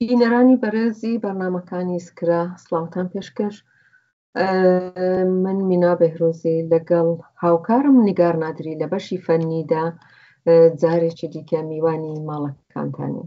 بینەرانی بەرێزی بەرنامەکانی سکرا سلااوان پێشکەش من مینا بەهرۆزی لەگەڵ هاوکارم نیگار نادری لە بەشی فەنیدا جارێکی دیکە میوانی ماڵەکانتانی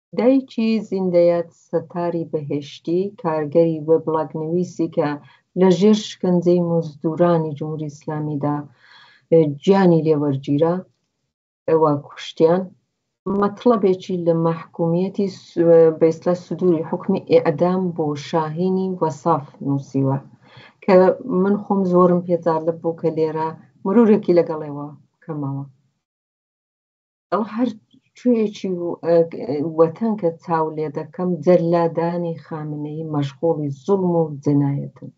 دایکی زیندەیاد ستاری بەهێشتی، کارگەری وێبلاگنویسی کە لە ژێر شکەنجەی مزدورانی جمهوری ئیسلامیدا گیانی لێ وەرگیرا و کوشتیان، مەتڵەبێکی لە مەحکومیەتی بە ئیستلاح سدوری حوکمی ئیعدام بۆ شاهینی وەساف نووسیوە کە من خۆم زۆرم پێ جاڵب بوو کە لێرە مرورێکی لەگەڵێوە بکەمەوە. ئەو هەر کوێیەکی وەتەن کە چاو لێ دەکەم جەلادانی خامنەی مەشغوڵی زوڵم و جەنایەتن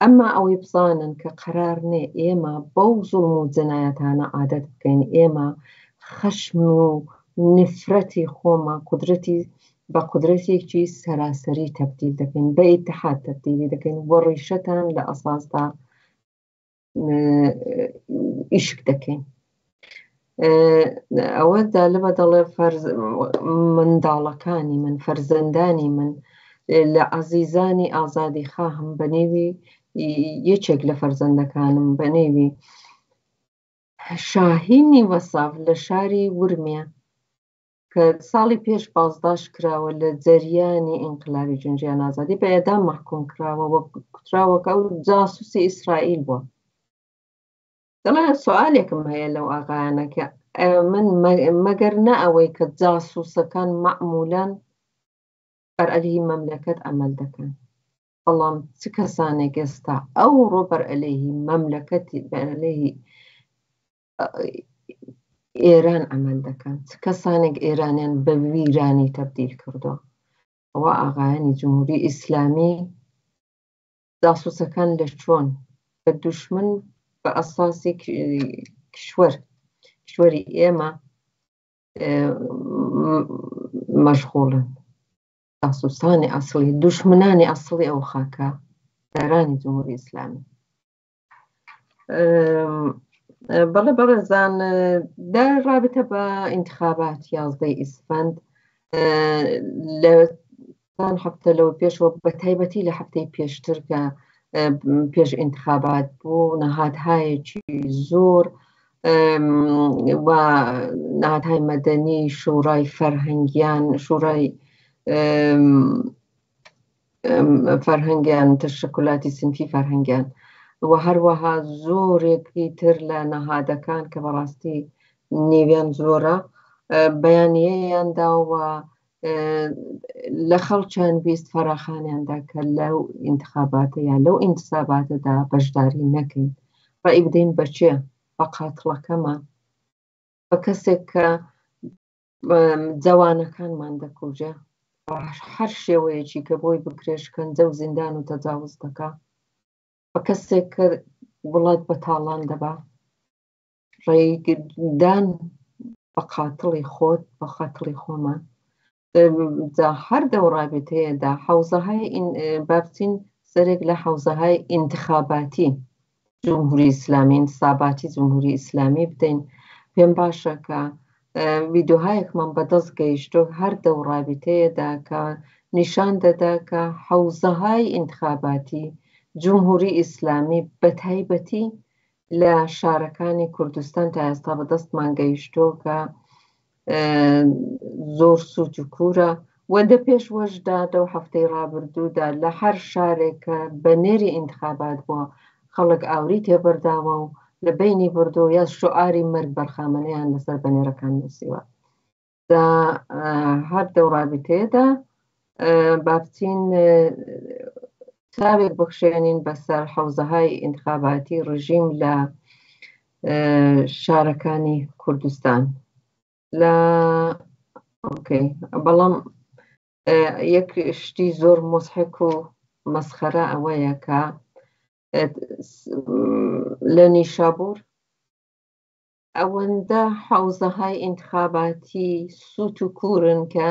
ئەمما ئەوەی بزانن کە قەرار نێ ئێمە بەو زوڵم و جەنایەتانە عادەت بکەین ئێمە خەشم و نفرەتی خۆمان قدرەتی بە قدرەتێکی سەراسەری تەبدیل دەکەین بە ئیتحاد تەبدیلی دەکەین بۆ ڕیشەتان لە ئەساسدا ئیشک دەکەین ئەوە دالبە دەڵێ منداڵەکانی من فەرزەندانی من لە عزیزانی ئازادی خاهم بە نێوی یەکێک لە فەرزەندەکانم بە نێوی شاهینی وەساف لە شاری ورمێ کە ساڵی پێش بازداشت کراوە لە جەریانی ئینقلابی جونجیان ئازادی بە ئێدام مەحکوم کراوە وە کوتراوە کە ئەو جاسوسی ئیسرائیل بووە دەڵێ سوالێکم هەیە لەو ئاغایانە کە من مەگەر نە ئەوەی کە جاسوسەکان مەعمولان بەر ئەلیهی مەملەکەت ئەمەل دەکەن بەڵام چ کەسانێک ئێستا ئەو ڕۆبەر ئەلەیهی مەملەکەتی بەلەیهی ئێران ئەمەل دەکەن چ کەسانێک ئێرانیان بە ویرانی تەبدیل کردووە ئەوە ئاغایانی جمهوری ئیسلامی جاسوسەکان لە چۆن بە دوشمن بە ئەساسی کشوەر کشوەری ئێمە مەشغوڵن جاسوسانی ئەسڵی دوشمنانی ئەسڵی ئەو خاکە دارانی جمهوری ئیسلامی بەڵێ بەڕێزان لە رابطە بە انتخابات یازدەی ئیسفند لە چەند هەفتە لەوە پێشەوە بە تایبەتی لە هەفتەی پێشتر کە پێش انتخابات بوو نەهاتهایەکی زۆر و ناتای مەدەنی شورای فەرهەنگیان شورای فەرهەنگیان تەشەکولاتی سنفی فەرهەنگیان و هەروەها زۆرێکی تر لە نەهادەکان کە بەڕاستی نێویان زۆرە بەیانەیەیان داوە لە خەڵچیان ویست فەراخانیاندا کە لەو انتخاباتە یا لەو انتساباتەدا بەشداری نەکەین ڕێی بدەین بەچێ بە قاتڵەکەمان بە کەسێک کە جەوانەکانمان دەکوژێ هەر شێوەیەکی کە بۆی بکرێ شکەنجە و زیندان و تەجاوز دەکا بە کەسێک کە وڵات بە تاڵان دەبا ڕێگردان بە قاتڵی خۆت بە قاتڵی خۆمان جا هەر دەو ڕابێتەیەدا حوزەهای بابچین سەرێک لە حوزەهای ئینتخاباتی جمهوری ئیسلامین ساباتی جمهوری ئیسلامی بدەین پێم باشە کە ڤیدۆهایەکمان بەدەست گەیشتۆ هەر دەو ڕابیتەیەدا کە نیشان دەدا کە حەوزەهای ئینتخاباتی جمهوری ئیسلامی بەتایبەتی لە شارەکانی کوردستان تا ئێستا بەدەستمان گەیشتۆ کە زۆر سووت و کوورە وە دە پێش وەشدا دە و هەفتەی ڕابردوودا لە هەر شارێک کە بە نێری ئینتخابات بووە خەڵک ئاوری تێبەرداوە و لە بەینی بردۆ یا شوعاری مەرگ بەر خامەنەیان لەسەر بەنێرەکان نووسیوە دا هەر دەو ڕابیتەیەدا بابچین چاوێک بخشێنین بەسەر حەوزەهای ئینتخاباتی ڕژیم لە شارەکانی کوردستان لە ئۆکەی بەڵام یەک شتی زۆر مۆسحک و مەسخەرە ئەوەیە کە لە نیشابور ئەوەندە حەوزەهای ئینتخاباتی سووت و کورن کە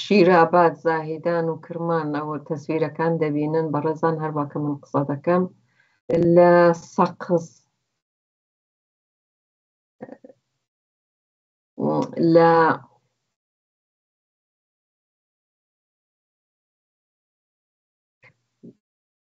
شیراباد زاهیدان و کرمان ئەوە تەسویرەکان دەبینن بە ڕێزان هەروا کە من قسە دەکەم لە سەقز لە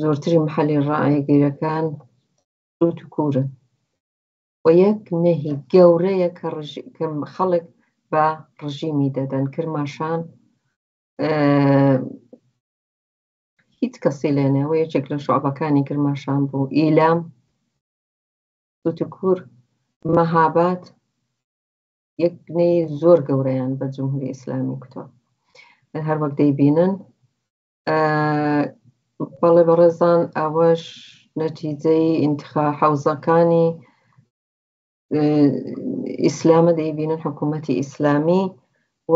زۆرتری محلی ڕایەگیرەکان لوت و کوورن و یەک نەهی گەورەیە کە خەڵک بە ڕژیمی دەدەن کرماشان هیچ کەسی لێنەوە یەکێک لە شعبەکانی کرماشان بوو ئیلام دوتکور مەهابات یەکنەی زۆر گەورەیان بە جمهوری ئیسلامی کوتەوە هەروەک دەیبینن بەڵێ بەڕێزان ئەوەش نەتیجەی ئینتخا حەوزەکانی ئیسلامە دەیبینن حکوومەتی ئیسلامی و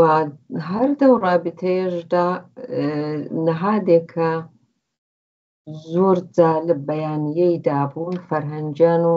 هەر دەو ڕابتەیەشدا نەهادێکە زۆر جالب بەیانیەی دابوون فەرهەنجان و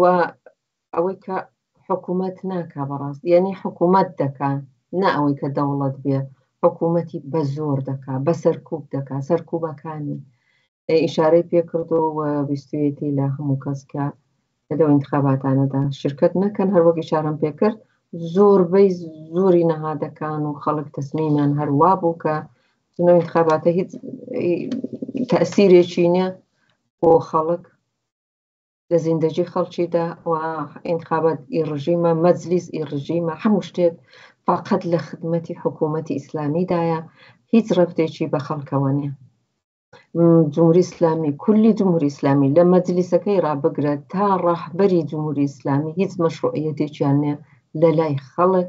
و ئەوەی کە حکوومەت ناکا بەڕاست یعنی حکوومەت دەکا نە ئەوەی کە دەوڵەت بێ حکوومەتی بە زۆر دەکا بە سەرکوب دەکا سەرکوبەکانی ئیشارەی پێکردو و ویستویەتی لە هەموو کەس کە لەو انتخاباتانەدا شرکت نەکەن هەروەگی شارم پێکرد زۆربەی زۆری نەهادەکان و خەڵک تەسمیمان هەروا بوو کە چونەوەی انتخاباتە هیچ تەسیرێکی نیە بۆ خەڵک لە زیندەجی خەڵکی دا و ئینتخابات ئی ڕژیمە، مەجلیس ئی ڕژیمە، هەموو شتێک فەقەت لە خدمەتی حکوومەتی ئیسلامی دایە، هیچ ڕەفتێکی بە خەڵکەوە نیە. جمهوری ئیسلامی، کولی جمهوری ئیسلامی، لە مەجلیسەکەی ڕا بگرە تا ڕەهبەری جمهوری ئیسلامی هیچ مەشڕووعییەتێکیان نیە لە لای خەڵک،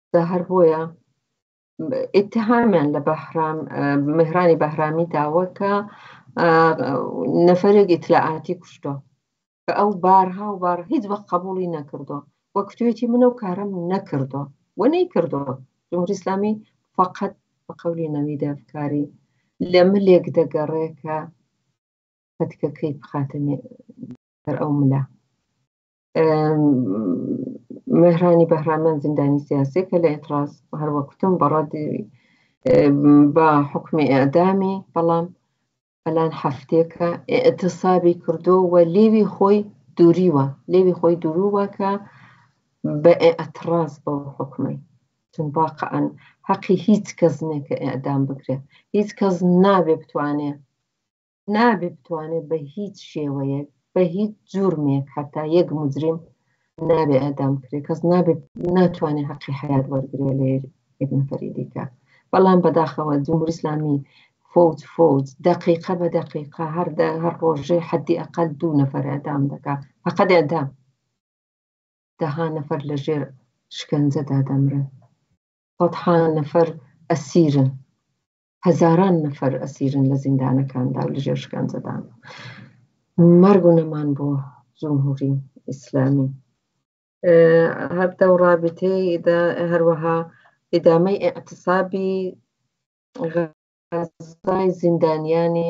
دا هەر بۆیە ئتهامیان لە بەهرام مهرانی بەهرامی داوە کە نەفرێک ئیتلاعاتی کوشتۆ کە ئەو بارها و بار هیچ وەخت قبولی نەکردو وە کوێتی منە و کارم نەکردو وە نەی کردو جمهوری اسلامی فقط بە قولی نەوی دەفکاری لە ملێک دەگەڕێ کە پەتکەکەی بخاتە سەر ئەو ملا مهرانی بهرامەند زیندانی سیاسی کە لە ئێتراز هەروەکوتم بەڕادی بە حکمی ئەدامی بەڵام ئەلان هەفتێکە ئەتسابی کردو و لێوی خۆی دووریوە لێوی خۆی دورووە کە بە ئەتراز بۆ حکومی چون واقعەن حەقی هیچ کەس نێکە ئەدام بکرێت هیچ کەس نابێ بتوانێت نابێ بتوانێ بە هیچ شێوەیەک بە هیچ جورمێک حتا یەک مجرم نابێ ئەدام بکرێ کەس نابێت ناتوانێت حەقی حیات وەرگێ لە یەک نفەری دیکە بەڵام بەداخەوە جمهور اسلامی فوج فوج دقیقە بە دقیقە هەر هەر ڕۆژێ حدی ئەقل دوو نفەر ئەدام دەکا فقد ئەدام دەها نفەر لە ژێر شکەنجەدا دەمرن سەدها نفەر ئەسیرن هەزاران نەفەر ئەسیرن لە زیندانەکاندا و لەژێر شکەنجەدان. مەرگ و نەمان بۆ جمهوری ئیسلامی. هەفتە و ڕابیتەی هەروەها ئیدامەی ئیعتسابی غەزای زیندانیانی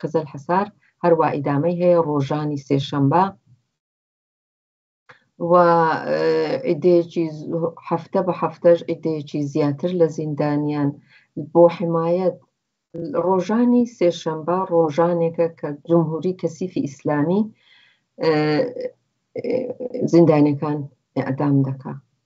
قەزەل حەسار هەروا ئیدامەی هەیە ڕۆژانی سێشەمبە و عیدەیەکی هەفتە بە هەفتەش عیدەیەکی زیاتر لە زیندانیان بۆ حمایەت ڕۆژانی سێشەمبە ڕۆژانێکە کە جمهوری کەسیفی ئیسلامی زیندانەکان ئەدام دەکا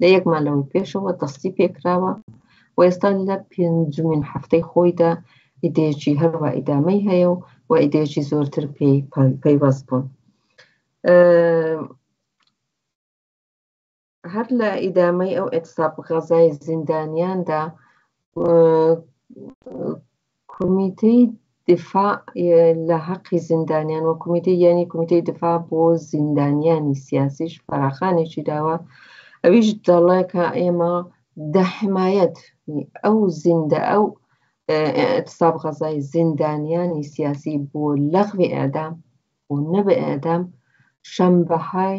لە یەک مالەوەی پێشەوە دەستی پێکراوە و ئێستا لە پێنجمین هەفتەی خۆیدا ئیدێکی هەروا ئیدامەی هەیە و و ئیدێکی زۆرتر پێی پەیوەست بوون. هەر لە ئیدامەی ئەو ئەتساب غەزای زیندانیاندا کومیتەی دفاع لە هەقی زیندانیان و کومیتەی یانی کومیتەی دفاع بۆ زیندانیانی سیاسیش فەراخانێکی داوە ئەویش دەڵێ کە ئێمە دە حمایەت ئەو زیندە ئەو اعتصاب غەزای زیندانیانی سیاسی بۆ لەغوی ئەدام بۆ نەبە ئەدام شەمبەهای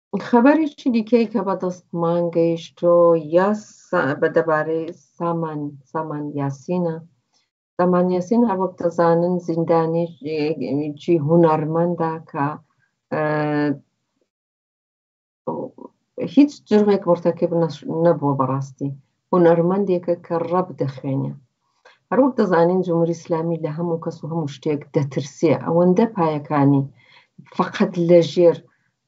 خەبەرێکی دیکەی کە بە دەستمان گەیشتۆ یاس بە دەبارەی سامان سامان یاسینە سامان یاسین هەروەک دەزانن زیندانیی هونەرمەندە کە هیچ جرمێک مرتەکەب نەبووە بەڕاستی هونەرمەندێکە کە ڕەب دەخوێنە هەروەک دەزانین جمهوری ئسلامی لە هەموو کەس و هەموو شتێک دەترسێ ئەوەندە پایەکانی فقط لە ژێر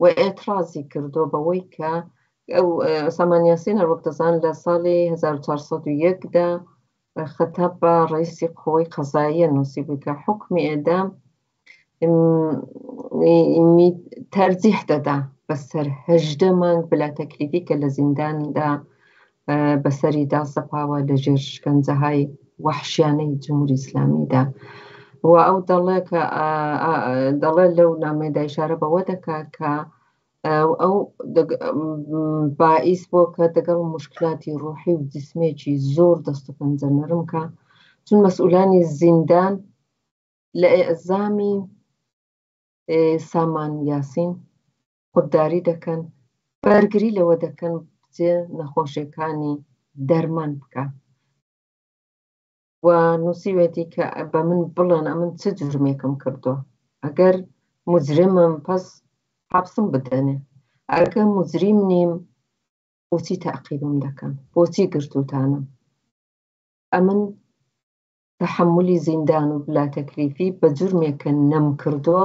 و ئێتڕازی کردووە بەوەی کە سامان یاسین هەروەک دەزان لە ساڵی 1401 دا خەتاب بە ڕئیسی قوەی قەزاییە نووسی بووی کە حکمی ئێدام تەرجیح دەدا بەسەر هەژدە مانگ بلا تەکلیفی کە لە زینداندا بەسەریدا سەپاوە لە ژێر شکەنجەهای وەحشیانەی جموری ئیسلامیدا و ئەو دەڵێ کە دەڵێ لەو نامەی دایشارە بەوە دەکا کە ئەو بائیس بۆ کە دەگەڵ مشکلاتی ڕوحی و جسمێکی زۆر دەست و پەنجە نەرم کە چون مەسئولانی زیندان لە ئێزامی سامان یاسین خودداری دەکەن، بەرگری لەوە دەکەن کچێ نەخۆشیەکانی دەرمان بکە و نووسیوێتی کە بە من بڵێن ئەمن چ جرمێکم کردووە ئەگەر مجرمم پس حەبسم بدەنێ ئەگە مجریم نیم بۆچی تاقیبم دەکەن بۆچی گرتوتانم ئەمن تحملی زیندان و بلا تەکلیفی بە جرمێکە نەم کردووە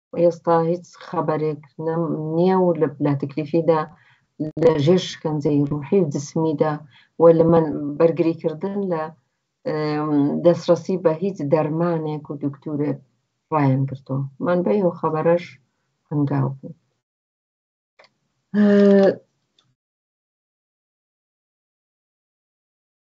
ئێستا هیچ خەبەرێک نییە و لە بلاتکلیفیدا لە ژێر شکەنجەی ڕوحی و جسمیدا و لە من بەرگریکردن لە دەستڕەسی بە هیچ دەرمانێک و دکتورێک ڕایان گرتۆ من بە و خەبەرەش هەنگاو بوو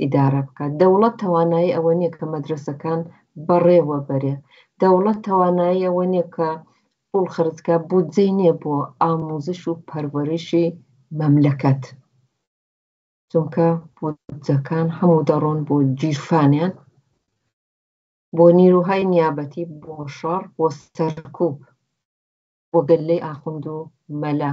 ئیدارە بکات دەوڵەت توانایی ئەوە نییە کە مەدرەسەکان بەڕێوە بەرێ دەوڵەت توانایی ئەوە نییە کە پوڵ خرجکە بودجەی نییە بۆ ئاموزش و پەروەرشی مەملەکەت چونکە بودجەکان هەموو دەڕۆن بۆ گیرفانیان بۆ نیروهای نیابەتی بۆ شەڕ بۆ سەرکوب بۆ گەلەی ئاخوند و مەلا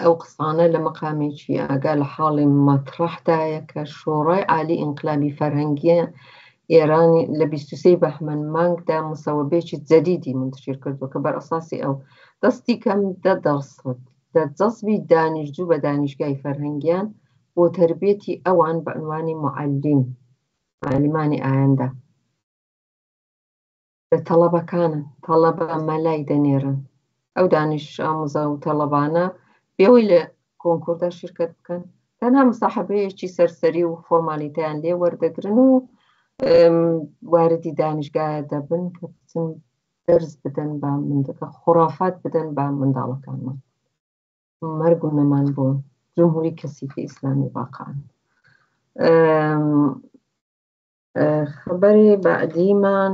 ئەو قسانە لە مەقامێکی ئاگا لە حاڵی مەتڕەحدایە کە شۆڕای عالی ئینقلابی فەرهەنگیە ئێرانی لە 23 بەهمەن مانگدا مسەوەبێکی جەدیدی منتشر کردو کە بەرئەساسی ئەو دەستی کەم دە دەرسەد لە جەزبی دانیشجو بە دانیشگای فەرهەنگیان بۆ تەربێتی ئەوان بە عنوانی معلم معلمانی ئایندە لە تەڵەبەکانن تەڵەبە مەلای دەنێرن ئەو دانیش ئاموزا و تەڵەبانە بێەوەی لە کۆنکوردا شرکت بکەن تەنها مساحبەیەکی سەرسەری و فۆرمالیتیان لێ وەردەگرن و واردی دانیشگا دەبن کە بچن دەرز بدەن بە مندەکە خورافات بدەن بە منداڵەکانمان مەرگ و نەمان بۆ جمهوری کەسیفی ئیسلامی باقان خبری بعدیمان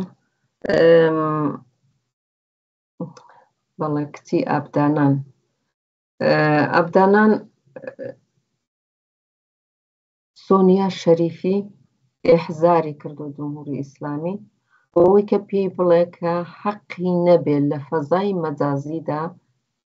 بەڵێ کچی ئابدانان ئابدانان سۆنیا شەریفی ئێحزاری کردو جمهوری ئیسلامی بۆەوەی کە پێی بڵێ کە حەقی نەبێت لە فەزای مەجازیدا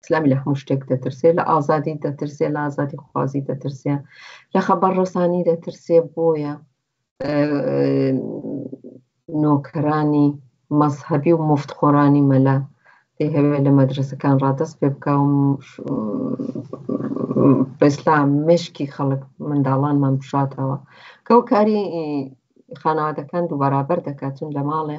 ئیسلامی لە هەموو شتێک دەترسێ لە ئازادی دەترسێ لە ئازادی خوازی دەترسێ لە خەبەر ڕسانی دەترسێ بۆیە نۆکەرانی مەزهبی و مفتخۆرانی مەلا دەیهەوێت لە مەدرسەکان ڕادست پێ بکە و بەسلام مشکی خەڵک منداڵانمان بشاتەوە کەو کاری خانەوادەکان دووبارابەر دەکات چون لە ماڵێ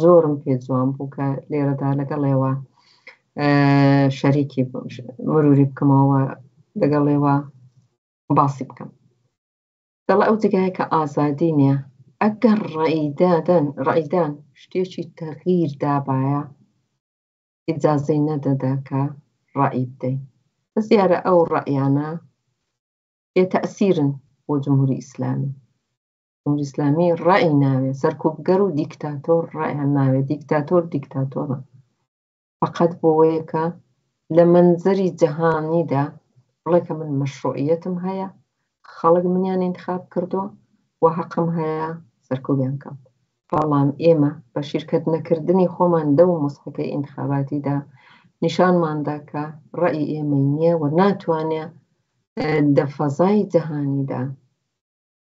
زۆرم پێ جوان بوو کە لێرەدا لەگەڵێوە شەریکی مروری بکەمەوە لەگەڵێوە باسی بکەم دەڵە ئەو جگایە کە ئازادی نییە ئەگەر ڕیدادن ڕیدان شتێکی تەغیر دابایە ئجازەی نەدەدا کە ڕعی بدەین بەس دیارە ئەو ڕعیانە بێ تەسیرن بۆ جمهوری ئیسلامی جمهوری اسلامی ڕای ناوێ سەرکوبگەر و دیکتاتۆر ڕایان ناوێ دیکتاتۆر دیکتاتۆرە فقط بۆیە کە لە منزەری جەهانیدا بڵێ کە من مەشروعیەتم هەیە خەڵک منیان انتخاب کردووە و حەقم هەیە سەرکوبیان کەم بەڵام ئێمە بە شیرکەت نەکردنی خۆمان دە و مستەکەی انتخاباتیدا نیشانماندا کە ڕای ئێمە نییە و ناتوانێت دە فەزای جەهانیدا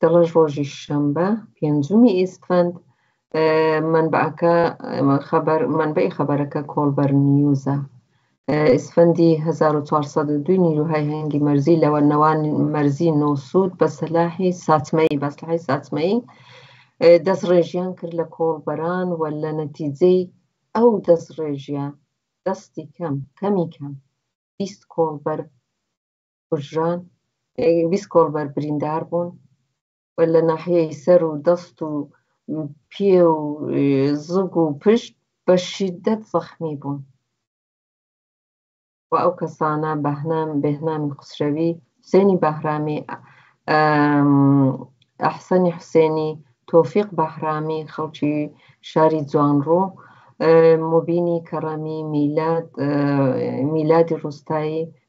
دەڵێت ڕۆژی شەمبە پێنجمی ئیسفەند منبعەکە خەبەر منبعی خەبەرەکە کۆڵبەر نیوزە ئیسفەندی 1402 نیروهای هەنگی مەرزی لەوە نەوان مەرزی نۆسوود بە سەلاحی ساتمەی بەسلحی ساتمەی دەست ڕێژیان کرد لە کۆڵبەران و لە نەتیجەی ئەو دەست ڕێژیە دەستی کەم کەمی کەم بیست کۆڵبەر کوژران بیست کۆڵبەر بریندار بوون و لە ناحیەی سەر و دەست و پێ و زگ و پشت بە شیدەت زەخمی بوون و ئەو کەسانە بەهنام بێهنامی قوسرەوی حسێنی بەهرامی ئەحسەنی حسێنی تۆفیق بەهرامی خەڵکی شاری جوانڕۆ مبینی کەڕەمی میلاد میلادی ڕوستایی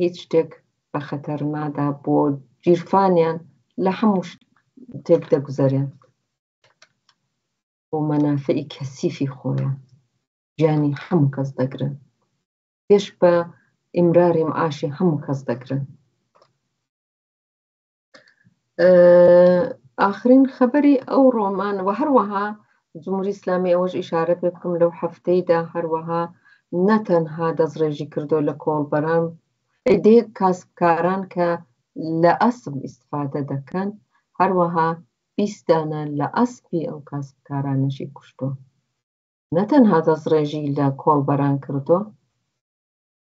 هیچ شتێک بە خەتەر نادا بۆ گیرفانیان لە هەموو شتێک دەگوزەرێن بۆ مەنافعی کەسیفی خۆیان گیانی هەموو کەس دەگرن پێش بە ئیمراری معاشی هەموو کەس دەگرن ئاخرین خەبەری ئەو ڕۆمان و هەروەها جمهوری ئسلامی ئەوەش ئیشارە پێ بکەم لەو هەفتەیدا هەروەها نەتەنها دەستڕێژی کردو لە کۆڵبەران دێ کاسبکاران کە لە ئەسب ئیسفادە دەکەن هەروەها بیستدانە لە ئەسپی ئەو کاسبکارانەشی کوشتووە نەتەنها دەستڕێژی لە کۆڵبەران کردووە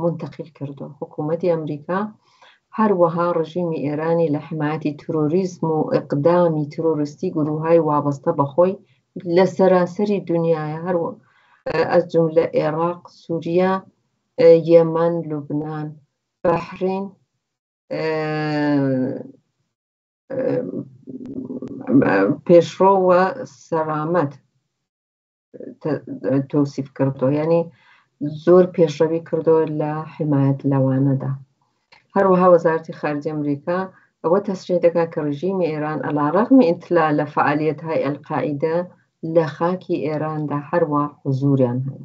مونتەقیل کردوە حکومەتی ئەمریکا هەروەها ڕژیمی ئێرانی لە حمایەتی ترۆریزم و ئیقدامی ترۆریستی گروهای وابەستە بە خۆی لە سەراسەری دونیایە هەر ئەز جوملە ئێڕاق سوریە یەمەن لوبنان بەحرین پێشڕۆوە سەرامەت تەوسیف کردو ینی زۆر پێشڕەوی کردو لە حمایەت لەوانەدا هەروەها وەزارتی خارجی ئەمریکا ئەوە تەسری دەکات کە ڕژیمی ئێران ئەلا ڕەغمی ئینتلا لە فعالیت های ئەلقاعدە لە خاکی ئێراندا هەروە حزوریان هەیە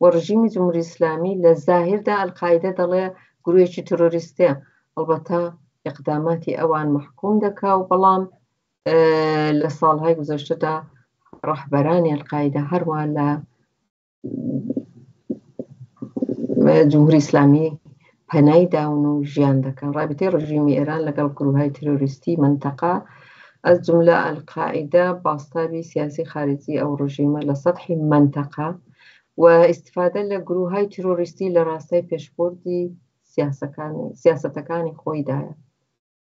و ڕژیمی جمهوری ئسلامی لە زاهردا ئەلقاعدە دەڵێ گروێکی ترۆریستە ئەڵبەتە اقداماتی ئەوان محکوم دەکا و بەڵام لە ساڵهای گوزەشتەدا ڕەحبەرانی القاعدە هەروە لە جمهوری ئیسلامی پەنای داون و ژیان دەکەن ڕابطەی ڕژیمی ئێران لەگەڵ گروهای تروریستی منتەقا ئەز جملە القاعدە باستابی سیاسی خارجی ئەو ڕژیمە لە سەحی منتەقا و استفادە لە گروهای تروریستی لە ڕاستای پێشبردی سیاسەکانی سیاستەکانی خۆیدایە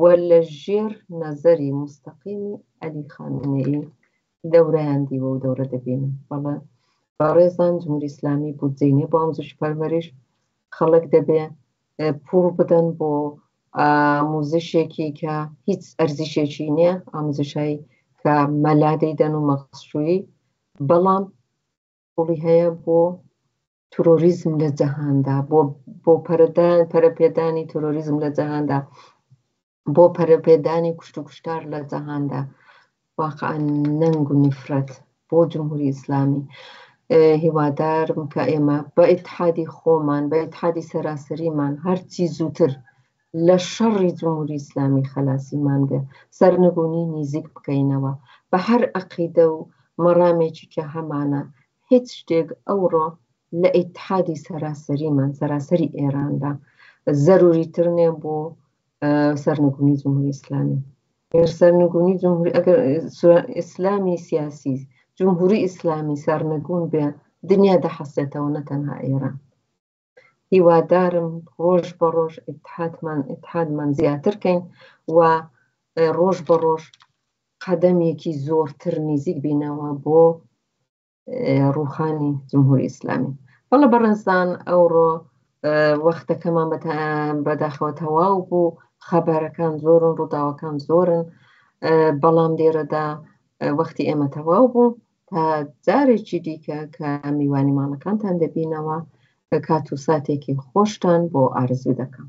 و لە ژێر نەزەری موستەقیمی عەلی خامنەیی دەورەیان دیوە و دەورە دەبینن بەڵێ بەڕێزان جمهوری ئیسلامی بودجەی نیە بۆ ئامزش پەروەریش خەڵک دەبێ پوڵ بدەن بۆ موزیشێکی کە هیچ ئەرزیشێکی نییە ئامزشایی کە مەلادەی دەن و مەخشووی بەڵام پوڵی هەیە بۆ ترۆریزم لە جەهاندا بۆ بۆ پەرەدان پەرەپێدانی ترۆریزم لە جەهاندا بۆ پەرەپێدانی کوشت و کوشتار لە جەهاندا واقعان نەنگ و نفرەت بۆ جمهوری ئیسلامی هیوادارم کە ئێمە بە ئتحادی خۆمان بە ئتحادی سەراسەریمان هەرچی زووتر لە شەڕی جمهوری ئیسلامی خەلاسیمان بێ سەرنگونی نیزیک بکەینەوە بە هەر عقیدە و مەڕامێکی کە هەمانە هیچ شتێک ئەوڕۆ لە ئیتحادی سەراسەریمان، سەراسەری ئێراندا زەروری تر نیە بۆ سەرنگونی جمهوری ئیسلامی. گەر سەرنگونی جمهوری ئەگەر ئیسلامی سیاسی، جمهوری ئیسلامی سەرنگون بێ، دنیا دەحەسێتەوە نەتەنها ئێران. هیوادارم ڕۆژ بە ڕۆژ ئیتحادمان ئیتحادمان زیاتر کەین و ڕۆژ بە ڕۆژ قەدەمێکی زۆرتر نزیک بینەوە بۆ ڕوخانی جمهوری ئیسلامی بەڵە بەڕێزدان ئەوڕۆ وەختەکەمان بەداخەوە تەواو بوو خەبارەکان زۆرن ڕووداوەکان زۆرن بەڵام لێرەدا وەختی ئێمە تەواو بوو تا جارێکی دیکە کە میوانی ماڵەکانتان دەبینەوە کە کات و ساتێکی خۆشتان بۆ ئارزوو دەکەم.